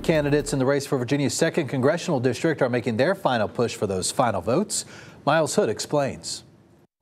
Candidates in the race for Virginia's 2nd Congressional District are making their final push for those final votes. Miles Hood explains.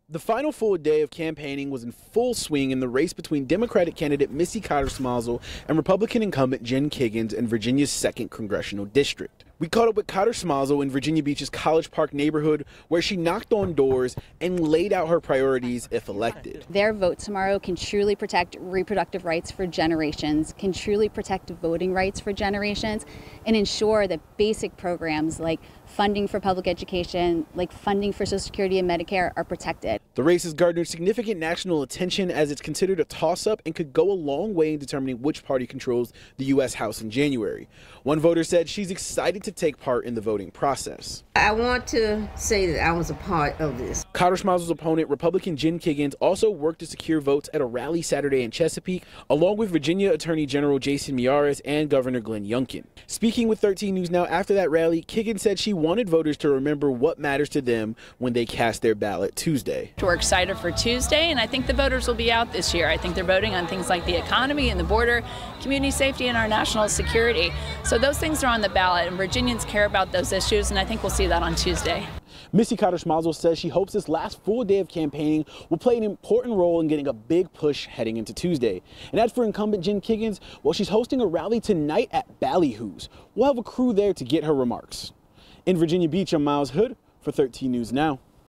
The final full day of campaigning was in full swing in the race between Democratic candidate Missy Cotter Smasal and Republican incumbent Jen Kiggans in Virginia's 2nd Congressional District. We caught up with Cotter Smasal in Virginia Beach's College Park neighborhood, where she knocked on doors and laid out her priorities if elected. Their vote tomorrow can truly protect reproductive rights for generations, can truly protect voting rights for generations, and ensure that basic programs like funding for public education, like funding for Social Security and Medicare, are protected. The race has garnered significant national attention as it's considered a toss up and could go a long way in determining which party controls the U.S. House in January. One voter said she's excited to to take part in the voting process. I want to say that I was a part of this. Cotter Smasal's opponent, Republican Jen Kiggans, also worked to secure votes at a rally Saturday in Chesapeake, along with Virginia Attorney General Jason Miyares and Governor Glenn Youngkin. Speaking with 13 News Now after that rally, Kiggans said she wanted voters to remember what matters to them when they cast their ballot Tuesday. We're excited for Tuesday, and I think the voters will be out this year. I think they're voting on things like the economy and the border, community safety, and our national security. So those things are on the ballot, and Virginia Virginians care about those issues, and I think we'll see that on Tuesday. Missy Cotter Smasal says she hopes this last full day of campaigning will play an important role in getting a big push heading into Tuesday. And as for incumbent Jen Kiggans, well, she's hosting a rally tonight at Ballyhoo's. We'll have a crew there to get her remarks. In Virginia Beach, I'm Miles Hood for 13 News Now.